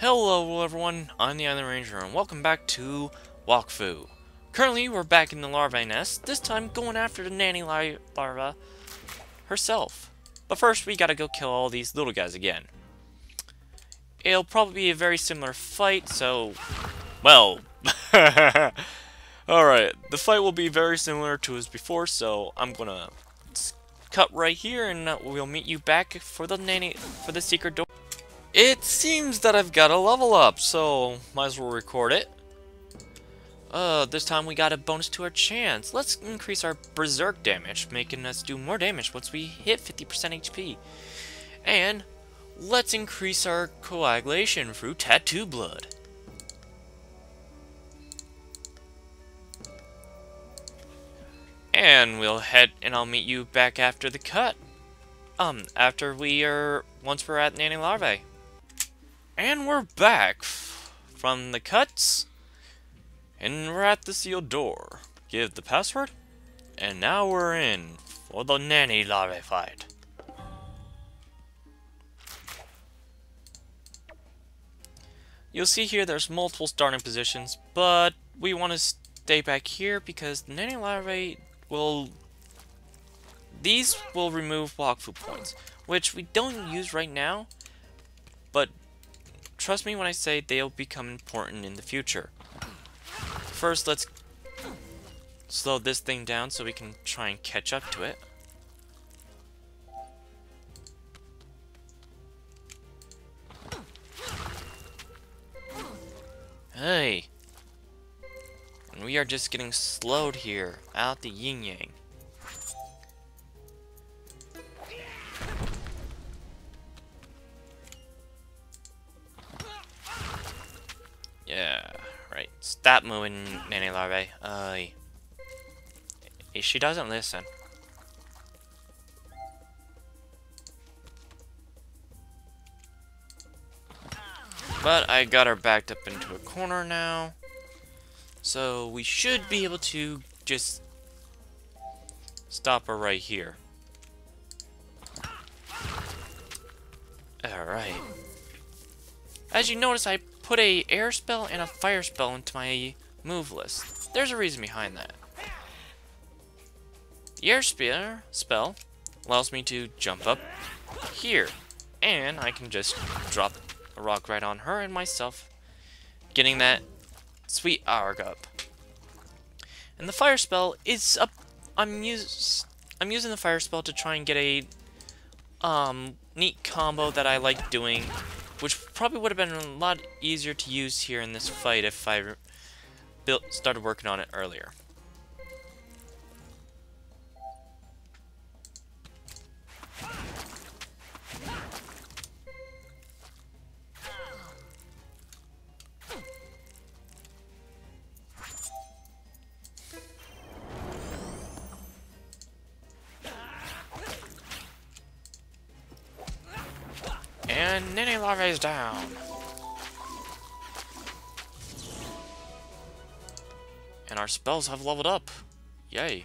Hello everyone, I'm the Island Ranger and welcome back to Wakfu. Currently we're back in the larvae nest, this time going after the nanny lar larva herself. But first we gotta go kill all these little guys again. It'll probably be a very similar fight, so... Well... Alright, the fight will be very similar to as before, so I'm gonna cut right here and we'll meet you back for the nanny... for the secret door. It seems that I've got a level up, so might as well record it. Uh, this time we got a bonus to our chance. Let's increase our berserk damage, making us do more damage once we hit 50% HP. And let's increase our coagulation through tattoo blood. And we'll head, and I'll meet you back after the cut. Um, after we are, once we're at Nanny Larvae. And we're back from the cuts. And we're at the sealed door. Give the password. And now we're in for the nanny larvae fight. You'll see here there's multiple starting positions, but we want to stay back here because the nanny larvae will... These will remove Wakfu points, which we don't use right now, Trust me when I say they'll become important in the future. First, let's slow this thing down so we can try and catch up to it. Hey! And we are just getting slowed here, out the yin-yang. Stop moving, Nanny Larvae. Uh, she doesn't listen. But I got her backed up into a corner now. So we should be able to just stop her right here. Alright. As you notice, I put a air spell and a fire spell into my move list. There's a reason behind that. The air spear spell allows me to jump up here, and I can just drop a rock right on her and myself, getting that sweet arg up. And the fire spell is up. I'm use I'm using the fire spell to try and get a um neat combo that I like doing probably would have been a lot easier to use here in this fight if I built started working on it earlier. And Nanny Larvae is down. And our spells have leveled up. Yay.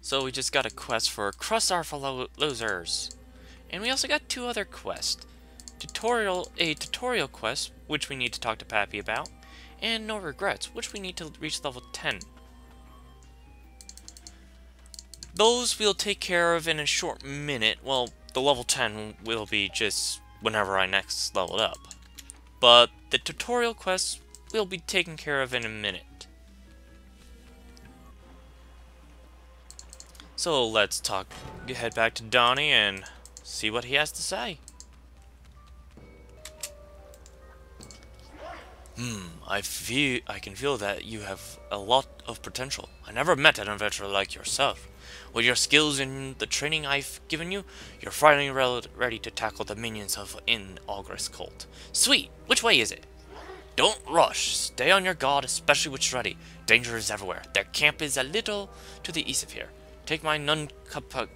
So we just got a quest for Crust Are for Losers. And we also got two other quests. Tutorial, a tutorial quest, which we need to talk to Pappy about, and No Regrets, which we need to reach level 10. Those we'll take care of in a short minute. Well, the level 10 will be just whenever I next level it up. But the tutorial quests will be taken care of in a minute. So let's talk, head back to Donnie and see what he has to say. Hmm, I feel I can feel that you have a lot of potential. I never met an adventurer like yourself. With your skills and the training I've given you, you're finally ready to tackle the minions of in August cult. Sweet! Which way is it? Don't rush. Stay on your guard, especially with Shreddy. Danger is everywhere. Their camp is a little to the east of here. Take my Nuncapi.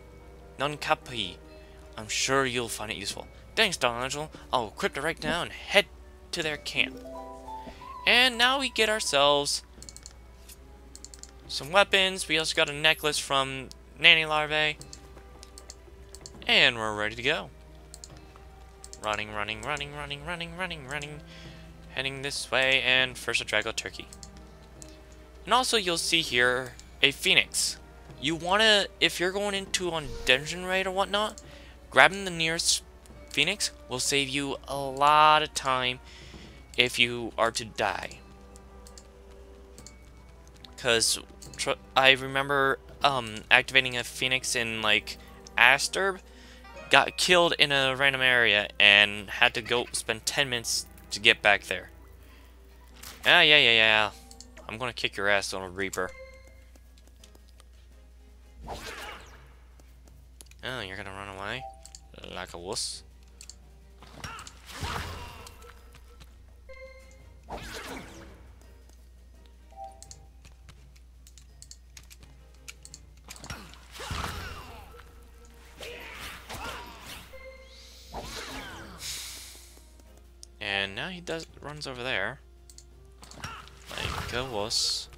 Nuncapi. I'm sure you'll find it useful. Thanks, Don Angel. I'll equip it right now and head to their camp. And now we get ourselves some weapons. We also got a necklace from Nanny Larvae. And we're ready to go. running, running, running, running, running, running, running, heading this way, and first a Dragoturkey. And also you'll see here a Phoenix. You wanna, if you're going into on dungeon raid or whatnot, grabbing the nearest Phoenix will save you a lot of time if you are to die. Because I remember um, activating a Phoenix in like Astrub, got killed in a random area, and had to go spend 10 minutes to get back there. Ah, yeah, yeah, yeah. I'm gonna kick your ass on a Reaper. Oh, you're gonna run away? Like a wuss? And now he does runs over there. Like a wuss.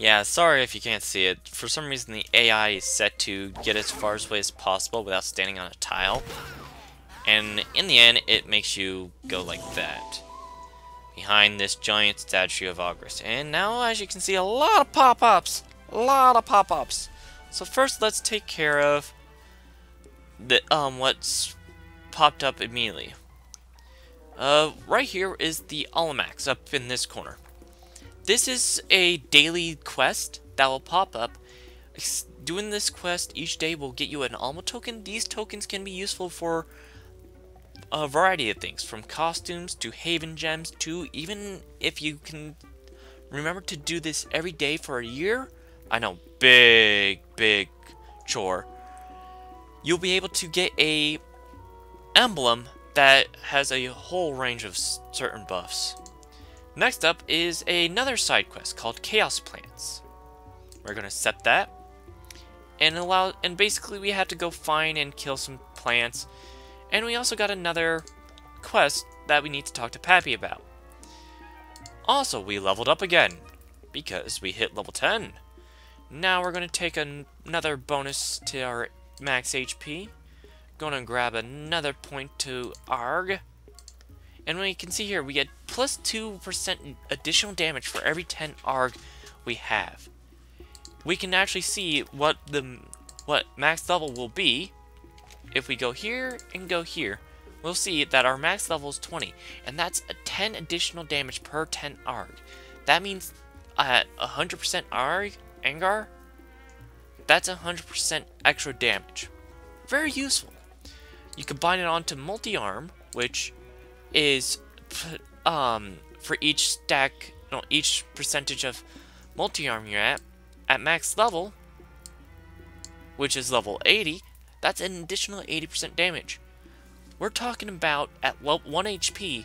Yeah, sorry if you can't see it. For some reason the AI is set to get as far away as possible without standing on a tile. And in the end, it makes you go like that. Behind this giant statue of Ogrest. And now, as you can see, a lot of pop-ups! A lot of pop-ups! So first, let's take care of the um what's popped up immediately. Uh, right here is the Almanax up in this corner. This is a daily quest that will pop up. Doing this quest each day will get you an Alma token. These tokens can be useful for a variety of things, from costumes to Haven gems to even if you can remember to do this every day for a year. I know, big, big chore. You'll be able to get a emblem that has a whole range of certain buffs. Next up is another side quest called Chaos Plants. We're gonna set that and allow and basically we had to go find and kill some plants and we also got another quest that we need to talk to Pappy about. Also, we leveled up again because we hit level 10. Now we're going to take an another bonus to our max HP. Gonna grab another point to ARG. And we can see here, we get plus 2% additional damage for every 10 ARG we have. We can actually see what the what max level will be if we go here and go here. We'll see that our max level is 20, and that's a 10 additional damage per 10 ARG. That means at 100% ARG, Angar, that's 100% extra damage. Very useful. You combine it onto multi-arm, which is um for each stack, no, each percentage of multi-arm you're at, at max level, which is level 80, that's an additional 80% damage. We're talking about at 1 HP,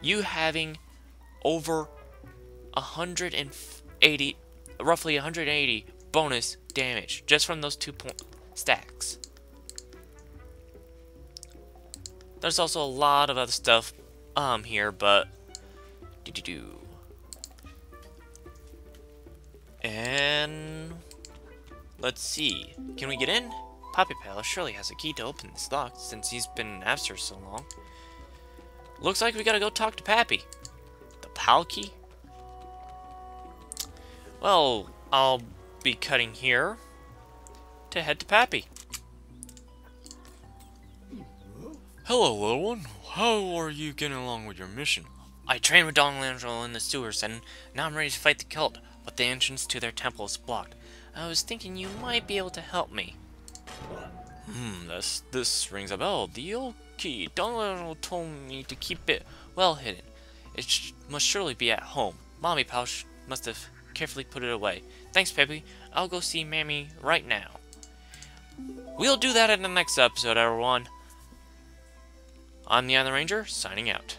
you having over 180, roughly 180 bonus damage just from those two stacks. There's also a lot of other stuff um here, but do do do. And let's see. Can we get in? Poppy Palace surely has a key to open this lock since he's been in Avsur so long. Looks like we gotta go talk to Pappy. The PAL key? Well, I'll be cutting here to head to Pappy. Hello, little one. How are you getting along with your mission? I trained with Don Langelo in the sewers, and now I'm ready to fight the cult, but the entrance to their temple is blocked. I was thinking you might be able to help me. Hmm, this, this rings a bell. The old key. Don Langelo told me to keep it well hidden. It sh must surely be at home. Mommy Pouch must have carefully put it away. Thanks, Peppy. I'll go see Mammy right now. We'll do that in the next episode, everyone. I'm the Island Ranger, signing out.